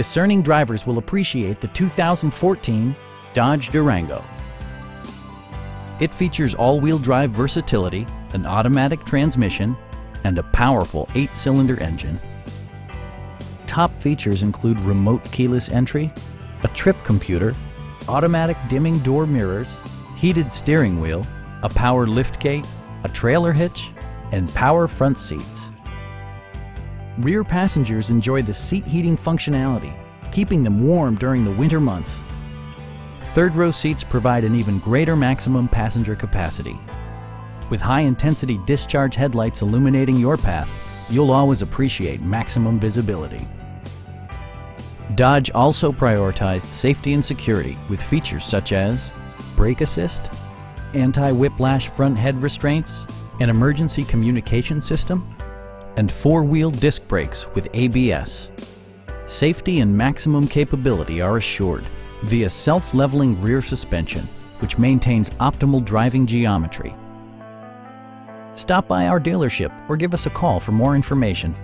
discerning drivers will appreciate the 2014 Dodge Durango. It features all-wheel drive versatility, an automatic transmission, and a powerful eight-cylinder engine. Top features include remote keyless entry, a trip computer, automatic dimming door mirrors, heated steering wheel, a power liftgate, a trailer hitch, and power front seats. Rear passengers enjoy the seat heating functionality, keeping them warm during the winter months. Third row seats provide an even greater maximum passenger capacity. With high-intensity discharge headlights illuminating your path, you'll always appreciate maximum visibility. Dodge also prioritized safety and security with features such as brake assist, anti-whiplash front head restraints, an emergency communication system, and four-wheel disc brakes with ABS. Safety and maximum capability are assured via self-leveling rear suspension, which maintains optimal driving geometry. Stop by our dealership or give us a call for more information.